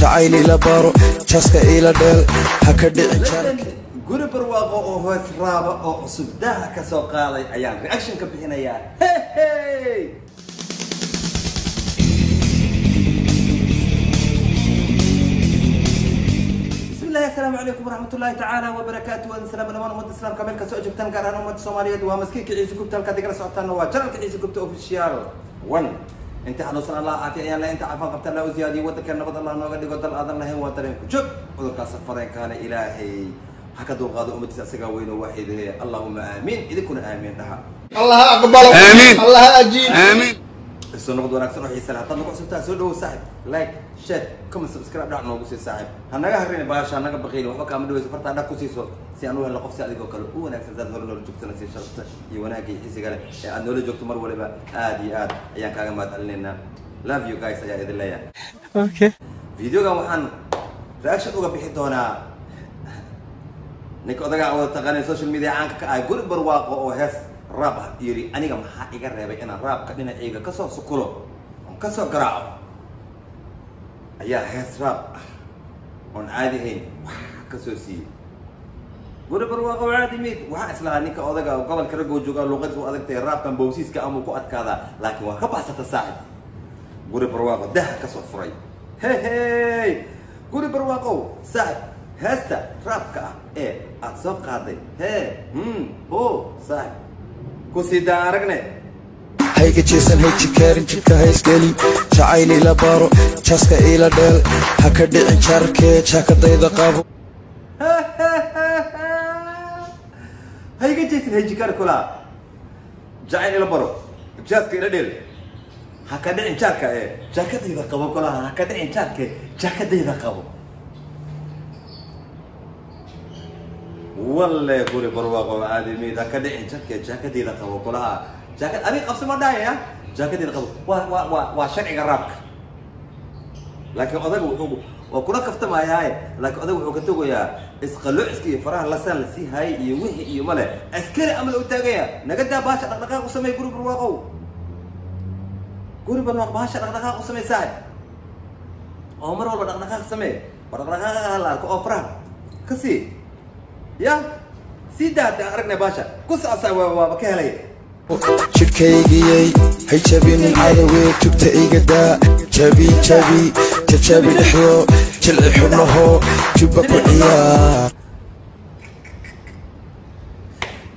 jacayl ila baro jaska ila dheel ha ka dhicin guri barwaaqo oo hoos raaba oo cusub daaha ka soo qaaday ayaan reaction ka bixinayaa assalaamu calaykum waraxmatullahi tacaala wabarakaatu waan salaam dhamaan ummadda islaamka meel kastoo joogtaan gaar ahaan ummadda soomaaliyeed. Waa maskiinka ciise gubta halkaad igala socotaana waa janalka ciise gubta official one inta hanuusan allah caafiyayaan la inta cafaan qabta allah u ziyaadiyo waddanka nabad allah nooga dhigo dal aadan lahayn waa dareenku jog cudurkaas fareenkaana ilaahay ha ka dulqaado ummadiisa asagaa weyno oo allahuma aamiin idinkuna aamiin dhaha allah aqbalo aamiin allah ajiib aamiin soo noqod wanaagsan oo xiisa leh haddaad nagu cusubtaa soo dhawow saaxib like share comment subscribe. Dhac noogu sii saaxib ha naga harrin baasha ha naga baqiin waxba kaama dhaweyso fartaa dhag ku siiso si aan u helno qof si adigoo kale u wanaagsan saad hore noola joogtana si sharafta iyo wanaagga iyo xisiga leh ee aad noola joogto mar waliba aad iyo aad ayaan kaaga mahad celinaynaa love you guys ayaa idin leeyahay okay. Videogan waxaan reaction uga bixi doonaa ninka odagaa wada taqaanay social media caanka ka ah guri barwaaqo oo hees raab ah yiri aniga maxaa iga reebay inaan raabka dhinacayga ka soo sukulo? Oon ka soo garaaco. Ayaa hees raab ah oon caadi ahayn wax ka soo siiyey. Guri barwaaqo caadi mid waxaa islahaa ninka odaga gobolka ragoo jooga luuqadiis u adagtahay raabkan bawsiiska amuu ku adkaadaa laakiin waa ka baxsata saaxib guri barwaaqo daha ka soo furay. Hey hey! Guri barwaaqow saaxib heesta raabka ah ee aad soo qaaday. Hee hmm ho saaxib ku sii daa aragne hayga jeesan hayji kaarin jidka haysgelin jacayl ila baro jaska ila dheel ha ka dhicin jarkee jaakadayda qabo hayga jeesan hayjikaar kulaa jacayl ila baro jaaska ila dheel ha ka dhicin jaarka ee jaakadayda qabo kulaa ha ka dhicin jaarka ee jaakadayda qabo walle guri barwaaqo aadamiid ha ka dhicin jaarka ee jaakadayda qabo kulaha jaakad adiga qabsi ma dhahaya jaakadayda qabo waa waa waa waa sharciga raabka. Laakiin odaga wuxuu waa kula kaftamayaaye laakiin odaga wuxuu ka togayaa isqalociska iyo faraha lasaan la sii haayay iyo wixii iyo male askari amal u taagaya naga daa baasha dhaqdhaqaaq u samey guri barwaaqow guri barwaaq baasha dhaqdhaqaaq u samey saaxib? Oo mar walba dhaqdhaqaaq samee war dhaqdhaqaaqa la arko oo faraha ka sii ya? Sii daata aragnay baasha. Ku socsaa waa waaba ka helay? Jidhkaygiyey hay jabinin cadowee tugta iga daa jabi jabi jajabi dhexdo jilci xubnaho jubba ku ciyaar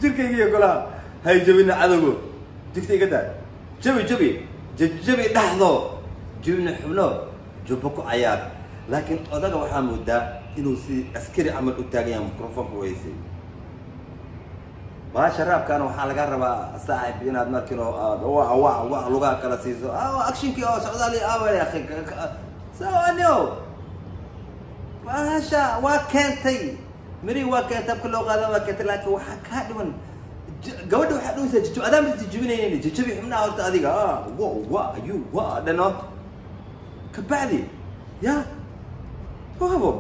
jirkaygiiyo golaa hay jabina cadowgo jabi jabi jajabi dhaxdo jibna xubno jubba ku cayaar laakiin odaga waxaa moodaa inuu si askari camal u taagan yahay microfonka weysay baasha raabkaana waxaa laga rabaa saaxib inaad markin wa lugaha kala siiso. Ah actionkii oo socdaali awel akhi sawanio baasha waa keentay. Miri waa keentay abka loo qaada waa keentay laakiin waxaa kaa dhiman. Gabadha waxaa dhawaysaa jijo adaan bas jijibinaynin jijabi xubnaha horta adiga ah wa wa ayu wa dhano kabacdi ya. Wabo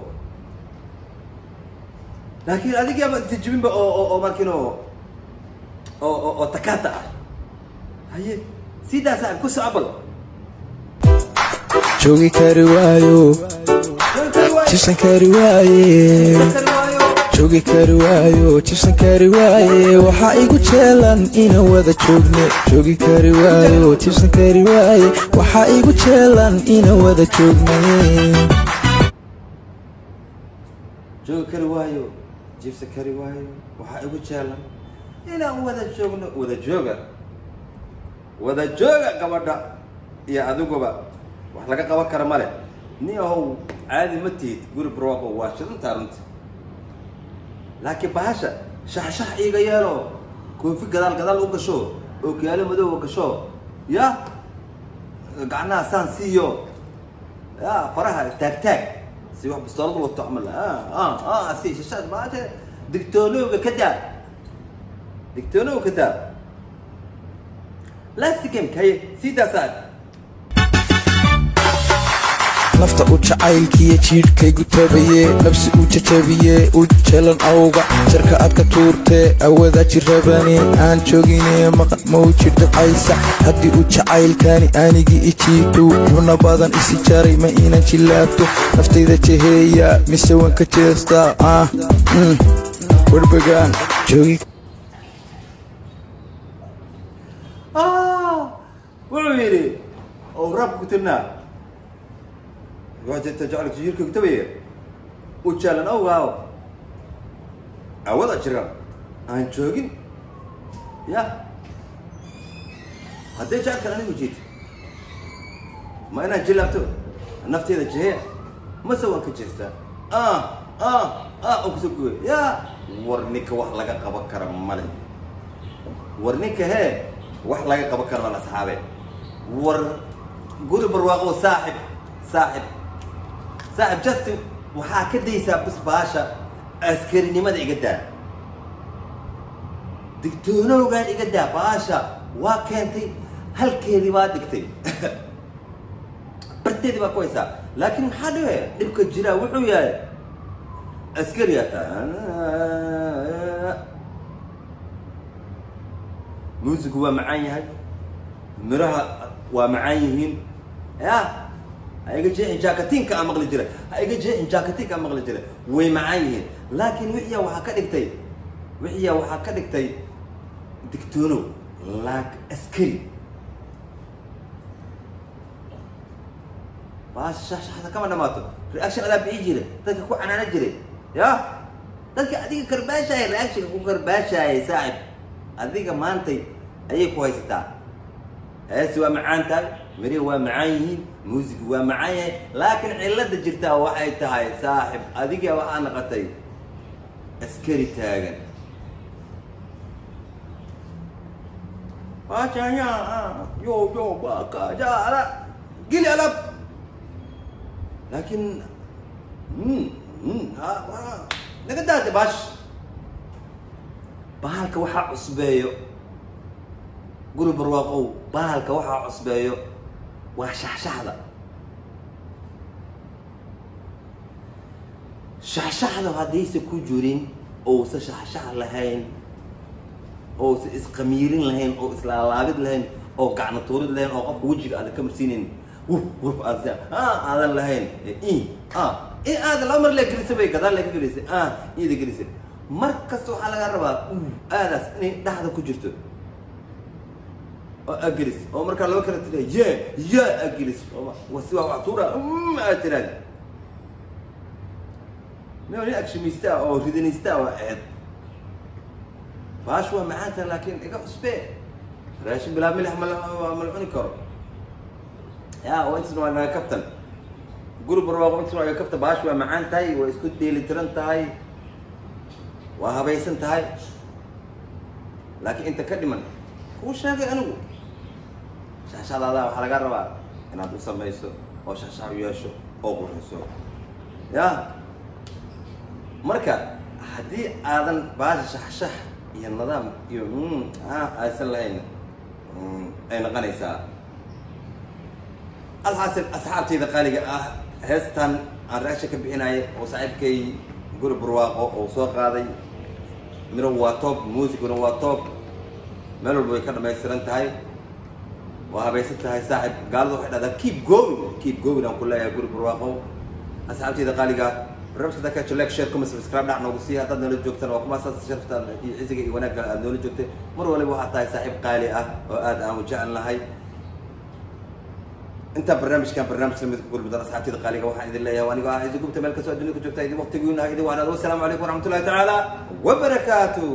laakiin adigaaba jijibinba oo oo oo markin oo oo oo oo takata ah. Haye sidaa saaxib ku socbal joogi kari waayo. Jibsan kari waaye. Joogi kari waayo. Jibsan kari waaye. Waxaa igu jeelan inaan wada joogno joogi kari waayo. Jibsan kari waaye. Waxaa igu jeelan inaan wada joogno joogi kari waayo jibsa kari waayo waxaa igu jeelan inaan wada joogno wada jooga wada jooga gabadha iyo adiguba wax laga qaban kara male nin ahow caadi ma tihid guri barwaaqo waa shidantaa runti. Laakiin bahasha shaxshax iiga yeelo koofi gadaal gadaal u gasho oo kiyaalo madow gasho ya gacnaha saan siiyo ya faraha taag taag si wax bistoolada wato camal ah ah ah si shashaas bahasha digtoonowga ka daa digtoonow ka daa lastigem nafta u jacaylkiiyo jiidhkaygu tabaye nafsi u jajabiye u jelan awga jarka aad ka tuurtee awada jirabane aan joogine maqan mawji dhacaysa haddii u jacaylkani anigii ijiitu xubno badan isi jaray ma inan jilaabto naftayda jeheeya mise waan ka jeestaa ah mm, werbagaan joogi wuxuu yidhi oo raabka ku waajirta jecelka jirka kutabaya u jaalan awgaaw awada jiran aan joogin ya hadday jecelkan anigu jiid ma inaan jilaabto nafteeda jeheya mase waan ka jeestaa ah ah ah oo ku soo gooy ya war ninka wax laga qaban kara male war ninka hee wax laga qaban kara mal asxaabe war guri barwaaqo saaxib saaxib saaxib justin waxaa ka daysaa bus baasha askarinimada iga daa. Digtoonowgaan iga daa baasha waa keentay halkeedii baa dhigtay. Barteedii baa ku haysaa laakiin maxaa dhibe dhibka jiraa wuxuu yahay askariga muusigu waa macaan yahay miraha waa macaan yihiin. Ya ha iga jeexin jaakatinka aan maqli jiray. Ha iga jeexin jaakatinka aan maqli jiray. Way macaan yihiin. Laakiin wixiya waxaa ka dhigtay wixiya waxaa ka dhigtay digtoonow laak askari. Baasha shashada kama dhamaato reaction adaa bixi jiray. Dadka ku canaana jiray. Ya dadka adiga karbaashaya reactionka ku karbaashayay saaxib. Adiga maantay ayay ku haysataa. Heesi waa macaan tahay mirihi waa macaan yihiin muusigu waa macaan yahay laakiin cilada jirtaa waxay tahay saaxib adiga waxaa naqatay askari taagan gili alap. Lakin, hmm, hmm, ha, nagadaade bash. Bahalka waxaa cusbeeyo guri barwaaqow bahalka waxaa cusbeeyo waa shaxshaxda shaxshaxda haddaysa ku jirin ousa shaxshax lahayn ousa isqamiirin lahayn oo islaalaabid lahayn oo gacno tuurid lahayn oo qofka wejiga aadan ka marsiinayn wuf wuf aad aadan lahayn ah aadan laba mar lee gelisa bay gadaal lee ka gelisay ah iyada gelisay mar kasta waxaa laga rabaa aadaas inay dhexda ku jirto oo agelis oo markaa laba kala tira ye ye agelis si waa wax tuura aad tiraad meel nin agshimaysta oo ridanaysta waa aheed baash waa macaanta laakiin iga cusbee raashin bilaa milix mal ma la cuni karo. Ya oo intaasna waa naga kabtan. Guri barwaaqo intaasna waa naga kabtan. Baash waa macaan tahay waa isku dheelitiran tahay waa habaysan tahay. Laakiin inta ka dhiman kuu sheegay anigu shashadaada waxaa laga rabaa inaad u samayso oo shashax u yeesho oo qurxiso ya. Marka haddii aadan baasha shaxshax iyo nidaam iyo a aysan lahayn ay noqonaysaa alxaasil asxaabtayda qaaliga ah heestan aan reaction ka bixinaya oo saaxiibkay guri barwaaqo oo soo qaaday miro waa top muusiguna waa top. Meel walba way ka dhamaystiran tahay waa habaysan tahay saaxib. Gaalada waxay dhahdaa keep going. Keep going aan ku leeyahay guri barwaaqo. Asxaabtayda qaaliga barnaamijka dadka jelek share kuma subscribe dhac noogu siiya haddaad noola joogtaan waa kuma asaas sharafta iyo cisiga iyo wanaagga aad noola joogtay mar waliba waxaad tahay saaxiib qaali ah oo aad aan jecel nahay intaa barnaamijkan barnaamij la mid ku gulmudan asxaabtayda qaaliga waxaan idin leeyahay anigoo ah idin gubta meel kastoo adduunya ku joogta idin waqtigiina idin wacnaado wasalaamu calaykum waraxmatullahi tacaala wabarakaatu